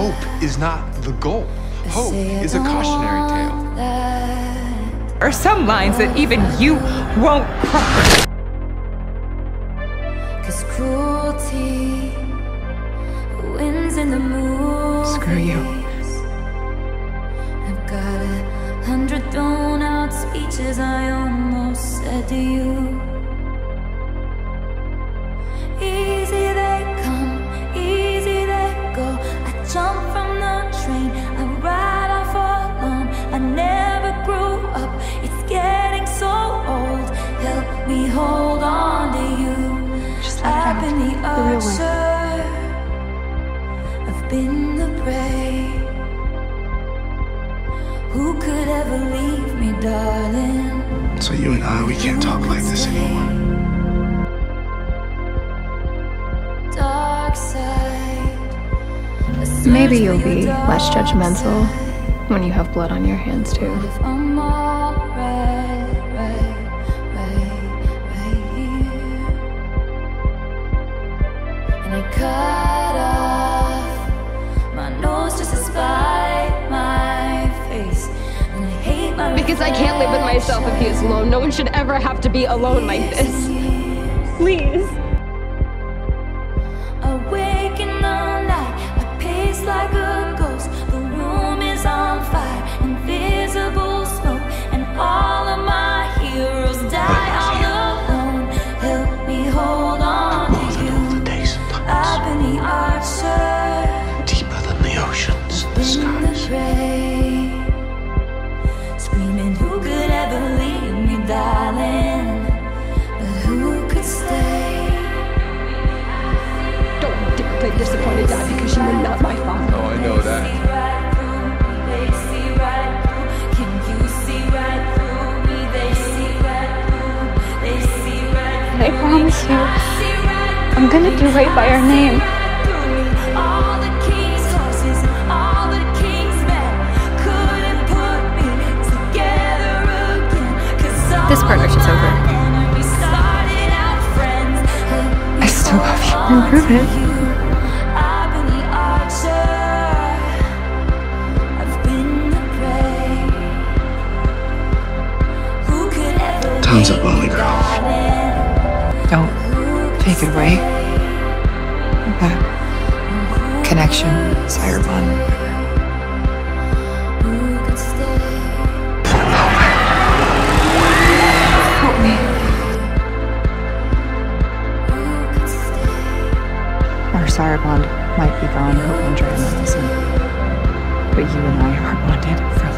Hope is not the goal. Hope is a cautionary tale. There are some lines that even you won't cross. Cause cruelty wins in the movies. Screw you. I've got a hundred thrown out speeches I almost said to you. The The real way. archer, I've been the prey. Who could ever leave me, darling? So you and I, we can't talk like this anymore. Dark side. Maybe you'll be less judgmental when you have blood on your hands too. And I cut off my nose just to spite my face. And I hate my Because I can't live with myself if he is alone. No one should ever have to be alone like this. Please. Awake in I promise you, I'm gonna do right by our name. This partnership's over. I still love you. And prove it. Time's up, lonely girl. Don't take it away. That connection, sire bond. Our sire bond might be gone, hope Andrea isn't. But you and I are bonded.